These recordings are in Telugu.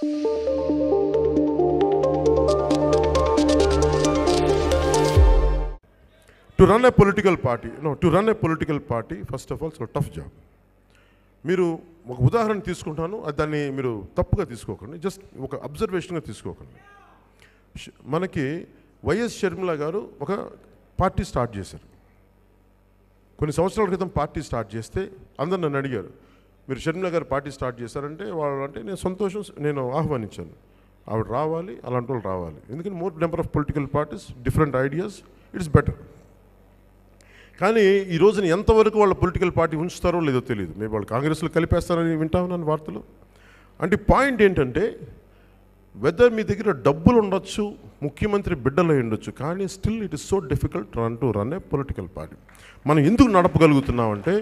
To run a political party no to run a political party first of all so tough job మీరు ఒక ఉదాహరణ తీసుకుంటాను అది దాన్ని మీరు తప్పుగా తీసుకోకండి జస్ట్ ఒక అబ్జర్వేషన్గా తీసుకోకండి. మనకి వైఎస్ షర్మిల గారు ఒక పార్టీ స్టార్ట్ చేశారు. కొన్ని సంవత్సరాల క్రితం పార్టీ స్టార్ట్ చేస్తే అందరు నన్ను అడిగారు మీరు షర్మిల గారు పార్టీ స్టార్ట్ చేశారంటే వాళ్ళు అంటే నేను సంతోషం నేను ఆహ్వానించాను. ఆవిడ రావాలి అలాంటి వాళ్ళు రావాలి. ఎందుకంటే more number of political parties different ideas it's better. కానీ ఈ రోజున ఎంతవరకు వాళ్ళ పొలిటికల్ పార్టీ ఉంచుతారో లేదో తెలియదు మేము వాళ్ళు కాంగ్రెస్లో కలిపేస్తారని వింటా ఉన్నాను వార్తలు. అంటే పాయింట్ ఏంటంటే వెదర్ మీ దగ్గర డబ్బులు ఉండొచ్చు ముఖ్యమంత్రి బిడ్డలు ఉండొచ్చు కానీ still it is so difficult run to run a political party. మనం ఎందుకు నడపగలుగుతున్నామంటే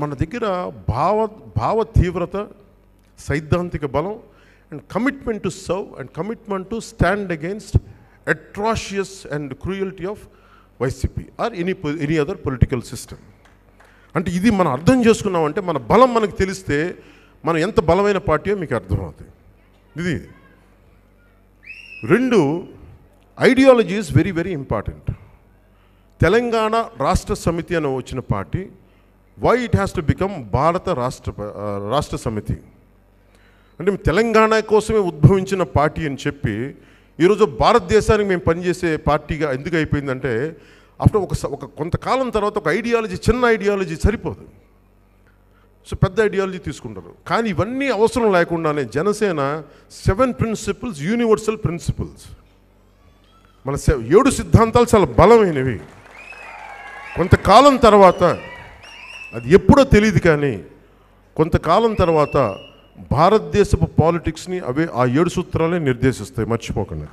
మన దగ్గర భావ భావ తీవ్రత సైద్ధాంతిక బలం and commitment to serve and commitment to stand against atrocious and cruelty of YCP or any any other political system. అంటే ఇది మనం అర్థం చేసుకున్నామంటే మన బలం మనకు తెలిస్తే మనం ఎంత బలమైన పార్టీయో మీకు అర్థమవుతుంది. ఇది రెండు ideology is very very important Telangana Rashtra Samithi అని వచ్చిన party why it has to become Bharat Rashtra Rashtra సమితి అంటే తెలంగాణ కోసమే ఉద్భవించిన పార్టీ అని చెప్పి ఈరోజు భారతదేశానికి మేము పనిచేసే పార్టీగా ఎందుకు అయిపోయిందంటే ఆఫ్టర్ ఒక స- ఒక కొంతకాలం తర్వాత ఒక ఐడియాలజీ చిన్న ఐడియాలజీ సరిపోదు. సో పెద్ద ఐడియాలజీ తీసుకుంటారు. కానీ ఇవన్నీ అవసరం లేకుండానే Janasena seven principles universal principles మన సె- ఏడు సిద్ధాంతాలు చాలా బలమైనవి. కొంతకాలం తర్వాత అది ఎప్పుడో తెలియదు కానీ కొంతకాలం తర్వాత భారతదేశపు పాలిటిక్స్ని అవే ఆ ఏడు సూత్రాలే నిర్దేశిస్తాయి. మర్చిపోకండి